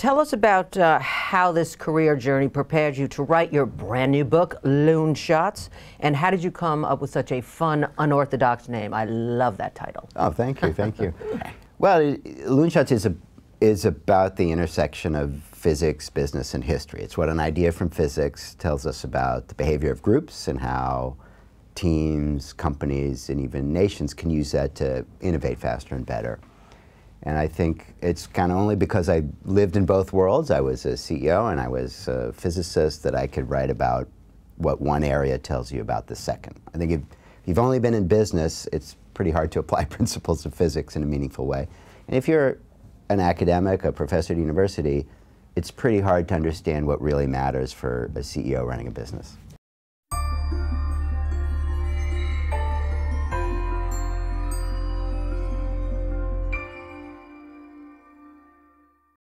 Tell us about uh, how this career journey prepared you to write your brand new book, Loonshots, and how did you come up with such a fun, unorthodox name? I love that title. Oh, thank you, thank you. well, Loonshots is a is about the intersection of physics, business, and history. It's what an idea from physics tells us about the behavior of groups and how teams, companies, and even nations can use that to innovate faster and better. And I think it's kind of only because I lived in both worlds. I was a CEO and I was a physicist that I could write about what one area tells you about the second. I think if you've only been in business, it's pretty hard to apply principles of physics in a meaningful way. And if you're an academic, a professor at university, it's pretty hard to understand what really matters for a CEO running a business.